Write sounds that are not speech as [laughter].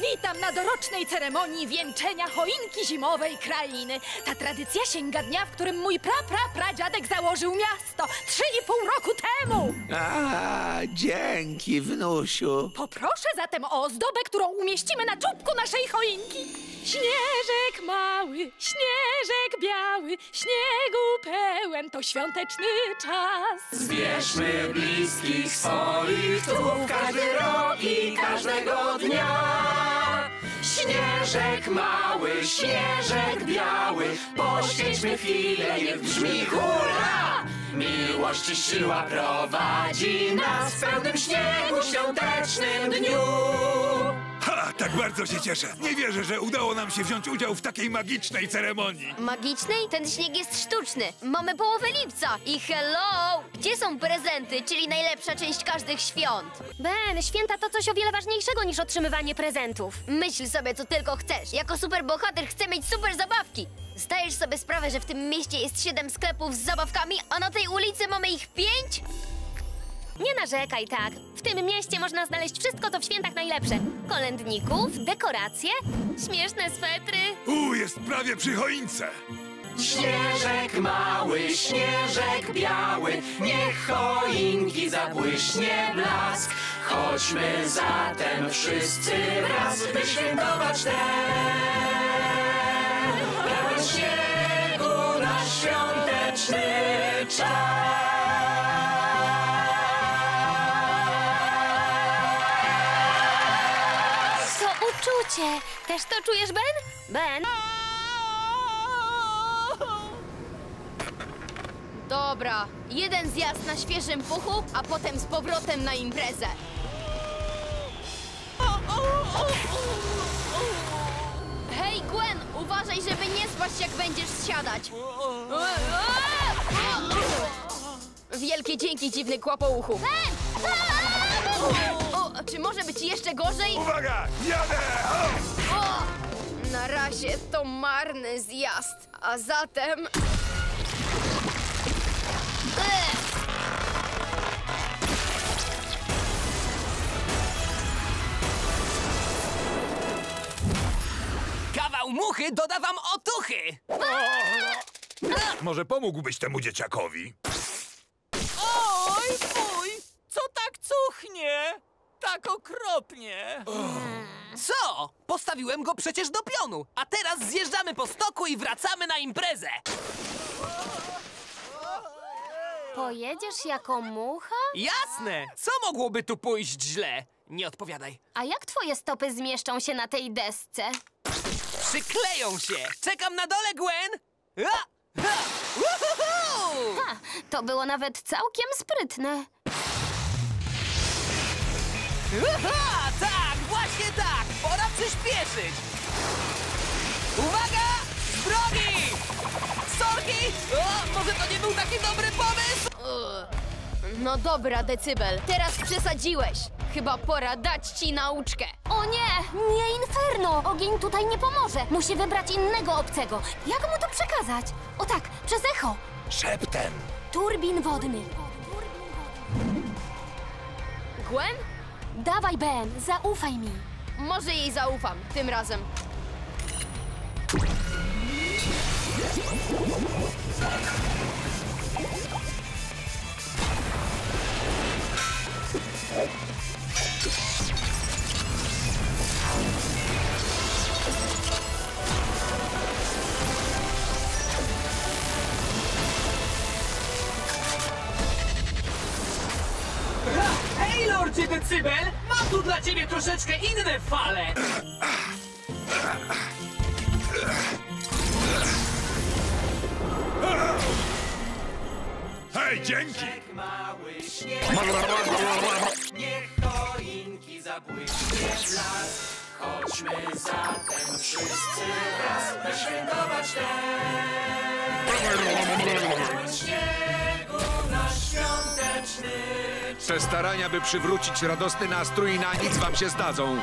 Witam na dorocznej ceremonii wieńczenia choinki zimowej krainy. Ta tradycja sięga dnia, w którym mój pra, pra, pradziadek założył miasto. Trzy i pół roku temu. A, dzięki, wnusiu. Poproszę zatem o ozdobę, którą umieścimy na czubku naszej choinki. Śnieżek mały, śnieżek biały, śniegu pełen, to świąteczny czas. Zbierzmy bliskich swoich tu każdy rok i każdego dnia. Śnieżek mały, śnieżek biały, poświęćmy chwilę, niech brzmi hurra! Miłość i siła prowadzi nas w pełnym śniegu świątecznym dniu. Tak bardzo się cieszę. Nie wierzę, że udało nam się wziąć udział w takiej magicznej ceremonii. Magicznej? Ten śnieg jest sztuczny. Mamy połowę lipca. I hello! Gdzie są prezenty, czyli najlepsza część każdych świąt? Ben, święta to coś o wiele ważniejszego niż otrzymywanie prezentów. Myśl sobie, co tylko chcesz. Jako superbohater chcę mieć super zabawki. Zdajesz sobie sprawę, że w tym mieście jest siedem sklepów z zabawkami, a na tej ulicy mamy ich pięć? Nie narzekaj tak. W tym mieście można znaleźć wszystko, co w świętach najlepsze. Kolędników, dekoracje, śmieszne swetry. U, jest prawie przy choince. Śnieżek mały, śnieżek biały, niech choinki zabłyśnie blask. Chodźmy zatem wszyscy wraz, by świętować ten pełen śniegu nasz świąteczny czas. Uczucie. Też to czujesz, Ben? Ben? Dobra, jeden zjazd na świeżym puchu, a potem z powrotem na imprezę. Hej, Gwen, uważaj, żeby nie spaść, jak będziesz zsiadać. Wielkie dzięki, dziwny kłopouchu. Ben! Jeszcze gorzej? Uwaga! Jadę! O! O! Na razie to marny zjazd, a zatem... Ech! Kawał muchy doda wam otuchy! [laughs] Może pomógłbyś temu dzieciakowi? Oj, fuj! Co tak cuchnie? Tak okropnie! Co? Postawiłem go przecież do pionu, a teraz zjeżdżamy po stoku i wracamy na imprezę! Pojedziesz jako mucha? Jasne! Co mogłoby tu pójść źle? Nie odpowiadaj. A jak twoje stopy zmieszczą się na tej desce? Przykleją się! Czekam na dole, Gwen! A! Ha! Uhuhu! Ha, to było nawet całkiem sprytne. Aha, tak, właśnie tak! Pora przyspieszyć! Uwaga! Z drogi! Sorki! O, może to nie był taki dobry pomysł? No dobra, decybel, teraz przesadziłeś. Chyba pora dać ci nauczkę. O nie, nie Inferno! Ogień tutaj nie pomoże. Musi wybrać innego obcego. Jak mu to przekazać? O tak, przez echo. Szeptem. Turbin wodny. Gwen? Dawaj, Ben, zaufaj mi. Może jej zaufam, tym razem. Hej, Lordzie Decybel! Mam tu dla ciebie troszeczkę inne fale! Hej, dzięki! Mały śnieg, niech choinki zabłyśnie blask. Chodźmy zatem wszyscy wraz, by świętować ten śniegu nasz Te starania, by przywrócić radosny nastrój, na nic wam się zdadzą.